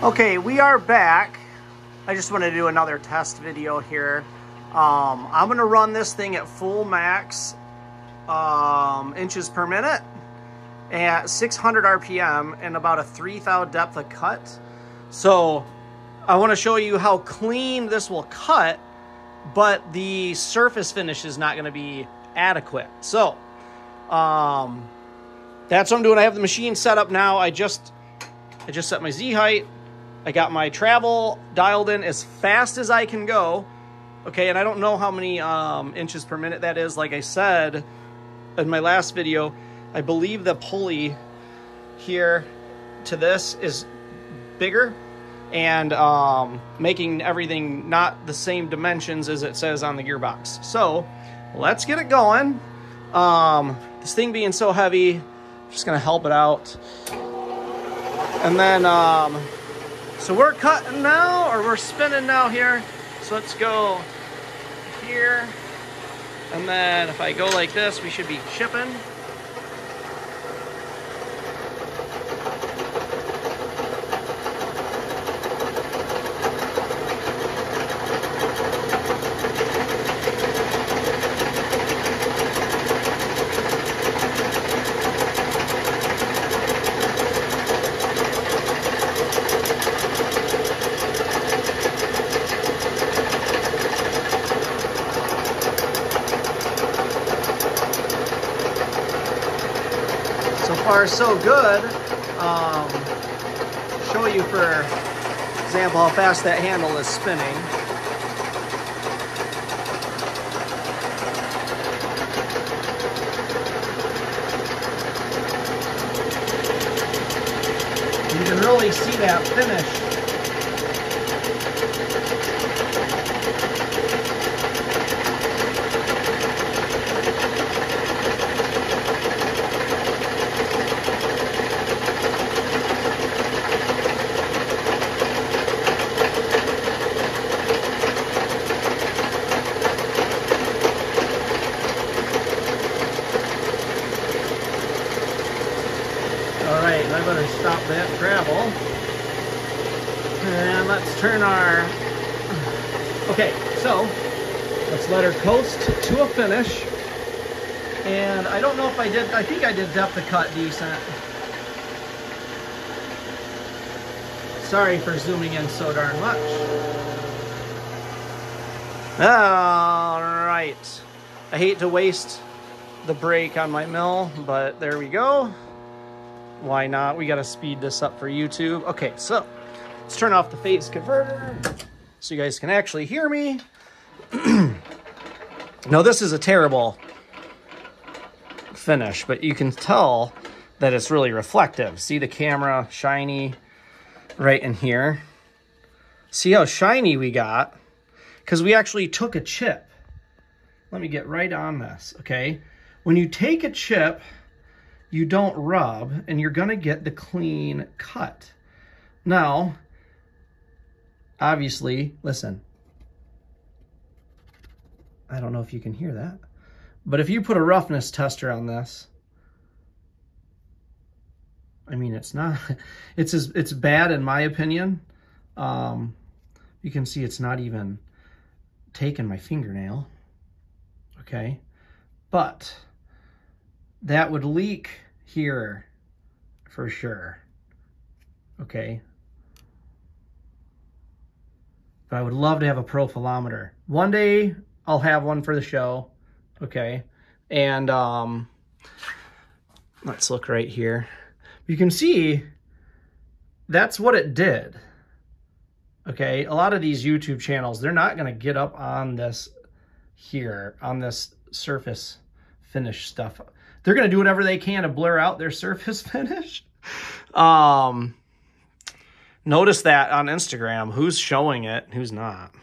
Okay, we are back. I just want to do another test video here. Um, I'm going to run this thing at full max um, inches per minute at 600 RPM and about a 3 thou depth of cut. So I want to show you how clean this will cut, but the surface finish is not going to be adequate. So um, that's what I'm doing. I have the machine set up now. I just I just set my Z height. I got my travel dialed in as fast as I can go. Okay, and I don't know how many um, inches per minute that is. Like I said in my last video, I believe the pulley here to this is bigger and um, making everything not the same dimensions as it says on the gearbox. So let's get it going. Um, this thing being so heavy, just gonna help it out. And then, um, so we're cutting now, or we're spinning now here. So let's go here. And then if I go like this, we should be chipping. So far, so good. Um, show you, for example, how fast that handle is spinning. You can really see that finish. All right, I better stop that gravel. And let's turn our... Okay, so let's let her coast to a finish. And I don't know if I did, I think I did depth of cut decent. Sorry for zooming in so darn much. All right. I hate to waste the brake on my mill, but there we go why not? We got to speed this up for YouTube. Okay, so let's turn off the phase converter so you guys can actually hear me. now, this is a terrible finish, but you can tell that it's really reflective. See the camera shiny right in here? See how shiny we got? Because we actually took a chip. Let me get right on this, okay? When you take a chip you don't rub and you're to get the clean cut. Now, obviously, listen. I don't know if you can hear that. But if you put a roughness tester on this, I mean, it's not, it's as, it's bad in my opinion. Um, you can see it's not even taking my fingernail. Okay. But that would leak here for sure. Okay. But I would love to have a profilometer. One day I'll have one for the show. Okay. And um, let's look right here. You can see that's what it did. Okay. A lot of these YouTube channels, they're not going to get up on this here, on this surface finish stuff. They're going to do whatever they can to blur out their surface finish. Um, notice that on Instagram, who's showing it, who's not.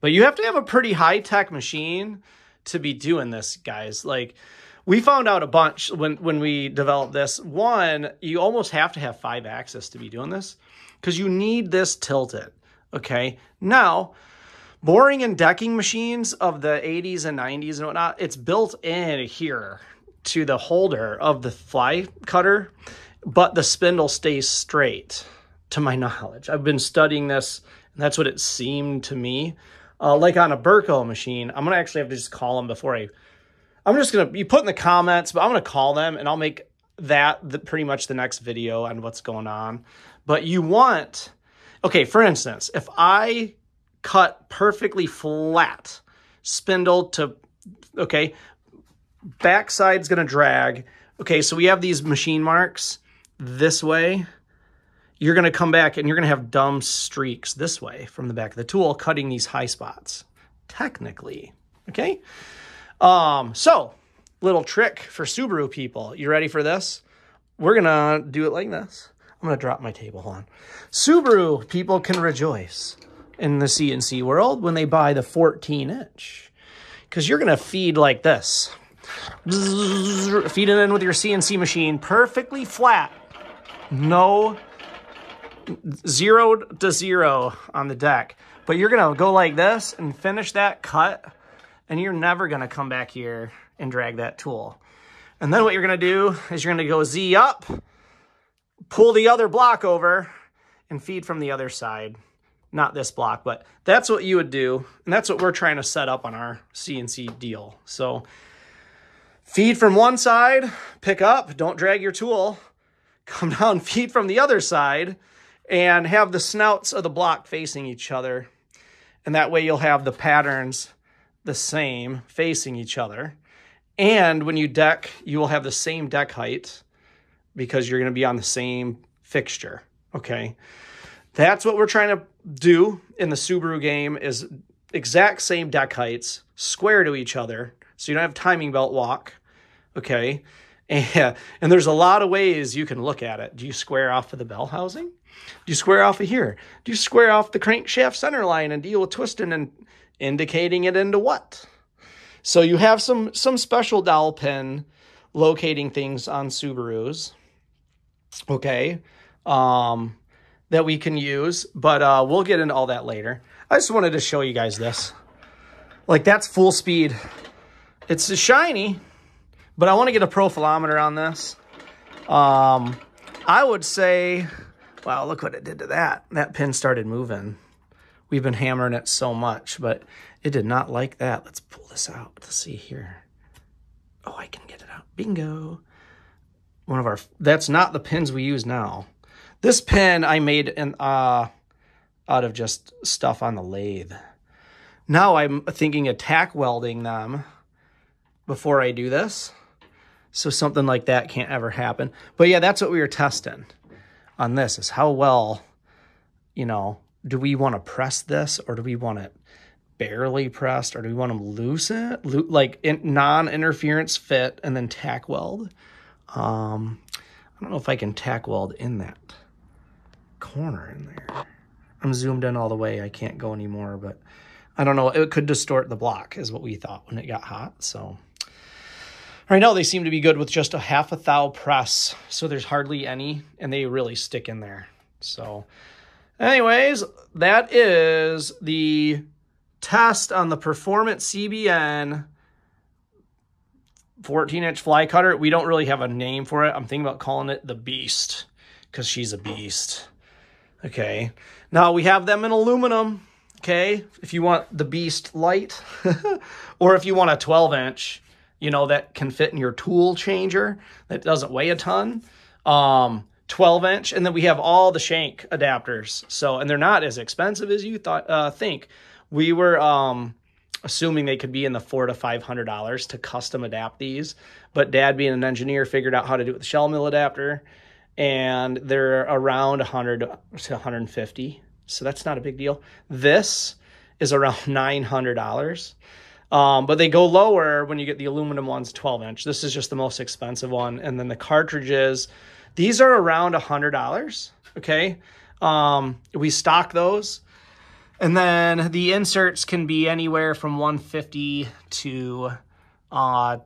But you have to have a pretty high-tech machine to be doing this, guys. Like, we found out a bunch when, when we developed this. One, you almost have to have five axis to be doing this because you need this tilted, okay? Now, boring and decking machines of the 80s and 90s and whatnot, it's built in here to the holder of the fly cutter, but the spindle stays straight to my knowledge. I've been studying this, and that's what it seemed to me. Uh, like on a Berco machine, I'm gonna actually have to just call them before I. I'm just gonna you put in the comments, but I'm gonna call them and I'll make that the, pretty much the next video on what's going on. But you want, okay, for instance, if I cut perfectly flat spindle to, okay, backside's gonna drag. Okay, so we have these machine marks this way you're going to come back and you're going to have dumb streaks this way from the back of the tool cutting these high spots technically okay? Um so little trick for subaru people. You ready for this? We're gonna do it like this. I'm gonna drop my table on. Subaru people can rejoice in the cnc world when they buy the 14 inch because you're gonna feed like this. Feed it in with your cnc machine perfectly flat. No zero to zero on the deck. But you're going to go like this and finish that cut, and you're never going to come back here and drag that tool. And then what you're going to do is you're going to go Z up, pull the other block over, and feed from the other side. Not this block, but that's what you would do. And that's what we're trying to set up on our CNC deal. So feed from one side, pick up, don't drag your tool. Come down, feed from the other side, and have the snouts of the block facing each other. And that way you'll have the patterns the same facing each other. And when you deck, you will have the same deck height because you're going to be on the same fixture. Okay. That's what we're trying to do in the Subaru game is exact same deck heights, square to each other. So you don't have timing belt walk. Okay. And, and there's a lot of ways you can look at it. Do you square off of the bell housing? Do you square off of here? Do you square off the crankshaft center line and deal with twisting and indicating it into what? So you have some some special dowel pin locating things on Subarus. Okay. Um, that we can use, but uh, we'll get into all that later. I just wanted to show you guys this. Like that's full speed. It's shiny, but I want to get a profilometer on this. Um, I would say Wow, look what it did to that. That pin started moving. We've been hammering it so much, but it did not like that. Let's pull this out. Let's see here. Oh, I can get it out. Bingo. One of our, that's not the pins we use now. This pin I made in, uh, out of just stuff on the lathe. Now I'm thinking of tack welding them before I do this. So something like that can't ever happen. But yeah, that's what we were testing on this is how well, you know, do we want to press this or do we want it barely pressed or do we want to loose it? Lo like in, non-interference fit and then tack weld. Um, I don't know if I can tack weld in that corner in there. I'm zoomed in all the way. I can't go anymore, but I don't know. It could distort the block is what we thought when it got hot. So Right now, they seem to be good with just a half a thou press, so there's hardly any, and they really stick in there. So, anyways, that is the test on the Performance CBN 14-inch fly cutter. We don't really have a name for it. I'm thinking about calling it the Beast, because she's a beast. Okay, now we have them in aluminum, okay, if you want the Beast light, or if you want a 12-inch, you know, that can fit in your tool changer that doesn't weigh a ton. Um, 12 inch, and then we have all the shank adapters. So, and they're not as expensive as you thought, uh, think. We were, um, assuming they could be in the four to five hundred dollars to custom adapt these. But dad being an engineer figured out how to do it with the shell mill adapter and they're around 100 to 150. So that's not a big deal. This is around $900. Um, but they go lower when you get the aluminum ones, 12 inch. This is just the most expensive one. And then the cartridges, these are around $100, okay? Um, we stock those. And then the inserts can be anywhere from 150 to uh,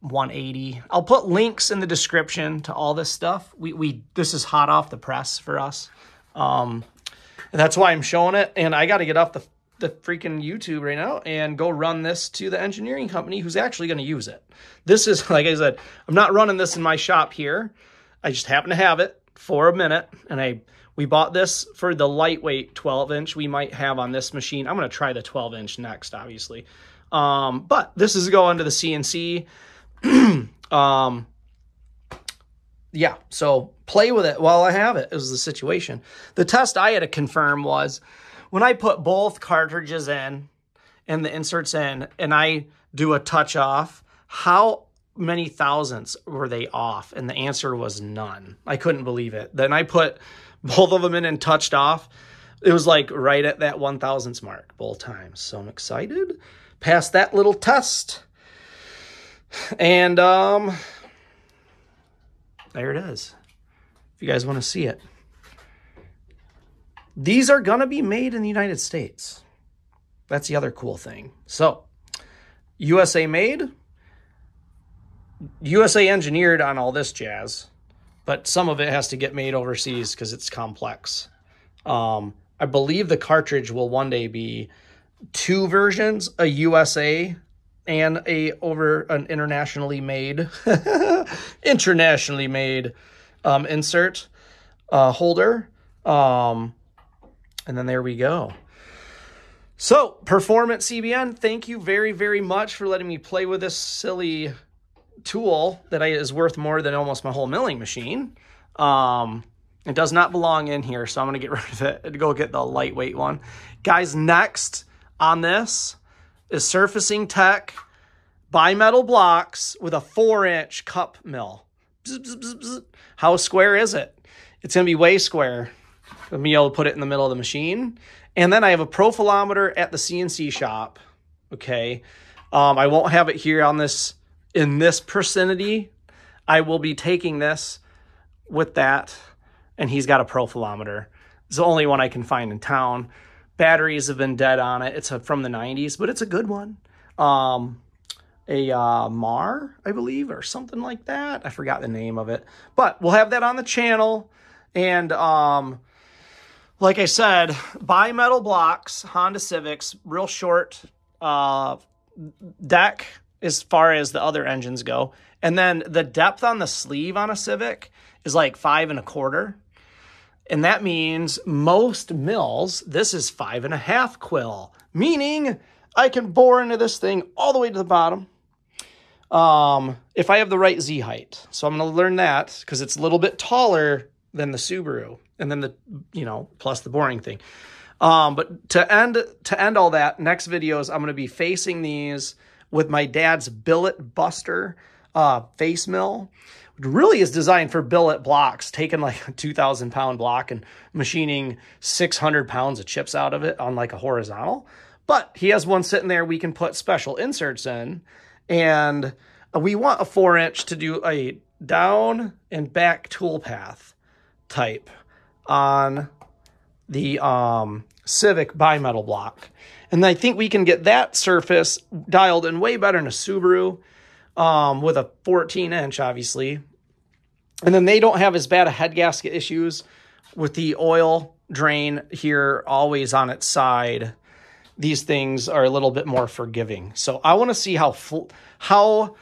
180. I'll put links in the description to all this stuff. We, we This is hot off the press for us. Um, and that's why I'm showing it. And I got to get off the the freaking YouTube right now and go run this to the engineering company who's actually going to use it. This is, like I said, I'm not running this in my shop here. I just happen to have it. for a minute, and I we bought this for the lightweight 12 inch we might have on this machine. I'm going to try the 12 inch next, obviously. Um, but this is going to the CNC. um, yeah, so play with it while I have it is the situation. The test I had to confirm was when I put both cartridges in and the inserts in and I do a touch off, how many thousandths were they off? And the answer was none. I couldn't believe it. Then I put both of them in and touched off. It was like right at that 1000ths mark both times. So I'm excited. Passed that little test. And um there it is. If you guys want to see it. These are going to be made in the United States. That's the other cool thing. So, USA made, USA engineered on all this jazz, but some of it has to get made overseas because it's complex. Um, I believe the cartridge will one day be two versions, a USA and a over an internationally made internationally made um, insert uh, holder. Um, and then there we go. So, Performance CBN, thank you very, very much for letting me play with this silly tool that is worth more than almost my whole milling machine. Um, it does not belong in here, so I'm going to get rid of it to go get the lightweight one. Guys, next on this is Surfacing Tech bimetal blocks with a four inch cup mill. Bzz, bzz, bzz, How square is it? It's going to be way square. I'll be able to put it in the middle of the machine. And then I have a profilometer at the CNC shop. Okay. Um, I won't have it here on this, in this vicinity. I will be taking this with that. And he's got a profilometer. It's the only one I can find in town. Batteries have been dead on it. It's a, from the 90s, but it's a good one. Um, a uh, Mahr, I believe, or something like that. I forgot the name of it. But we'll have that on the channel. And um, like I said, bimetal blocks, Honda Civics, real short uh, deck as far as the other engines go. And then the depth on the sleeve on a Civic is like five and a quarter. And that means most mills, this is five and a half quill, meaning I can bore into this thing all the way to the bottom um, if I have the right Z height. So I'm going to learn that because it's a little bit taller than the Subaru and then the, you know, plus the boring thing. Um, but to end, to end all that, next videos, I'm going to be facing these with my dad's billet buster, uh, face mill. which really is designed for billet blocks, taking like a 2,000 pound block and machining 600 pounds of chips out of it on like a horizontal. But he has one sitting there we can put special inserts in and we want a four inch to do a down and back toolpath type on the um, Civic bimetal block. And I think we can get that surface dialed in way better in a Subaru um, with a 14 inch, obviously. And then they don't have as bad a head gasket issues with the oil drain here always on its side these things are a little bit more forgiving. So I want to see how fl- how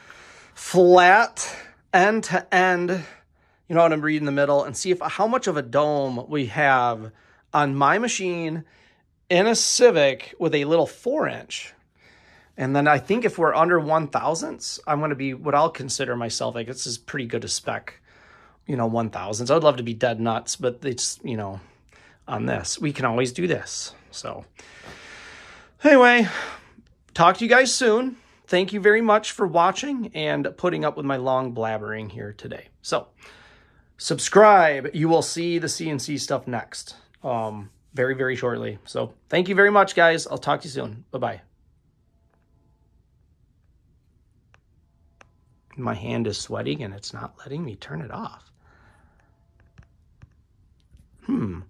flat end to end, you know what I'm reading in the middle, and see if how much of a dome we have on my machine in a Civic with a little four inch. And then I think if we're under one thousandths, I'm going to be what I'll consider myself like this is pretty good to spec, you know, one thousandths. I'd love to be dead nuts, but it's you know, on this we can always do this. So. Anyway, talk to you guys soon. Thank you very much for watching and putting up with my long blabbering here today. So, subscribe. You will see the CNC stuff next um, very, very shortly. So, thank you very much, guys. I'll talk to you soon. Bye-bye. My hand is sweating and it's not letting me turn it off. Hmm.